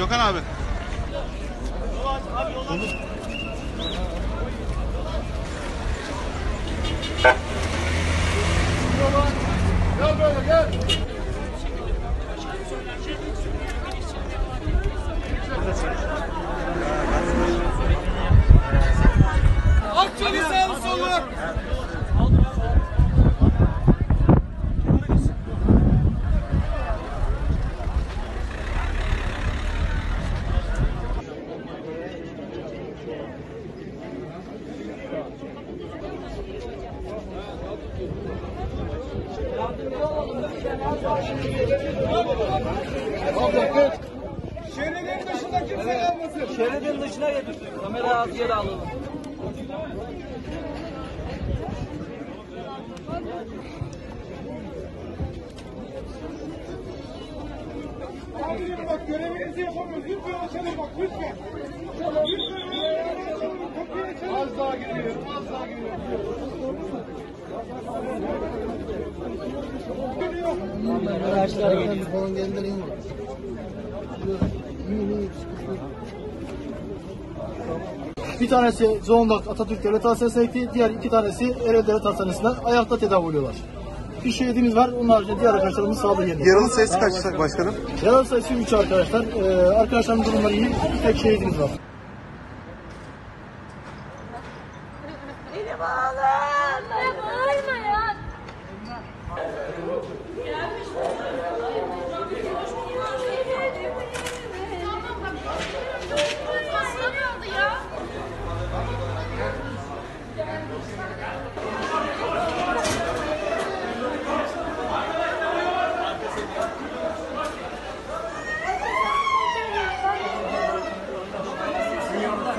Gökhan abi. Akçeli Şeridin dışında kimse kalmasın. Şeridin dışına getirdik. Kamera az yere alalım. Amirim bak görevinizi yapamıyoruz. Lütfen açalım bak lütfen. Lütfen. Az daha geliyorum. Az daha. Geliyor. Falan mi? Bir tanesi Zonguldak Atatürk Devlet Hastanesi'ne gitti, diğer iki tanesi Ereğli Devlet Hastanesi'nde ayakta tedavi oluyorlar. Bir şehidimiz var, onun haricinde diğer arkadaşlarımız sağda yerinde. Yaralı sayısı kaç başkanım? Yaralı sayısı 3 arkadaşlar. Ee, arkadaşlarımın durumları iyi, bir tek şehidimiz var. Beni bağlar.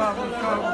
Bravo, bravo.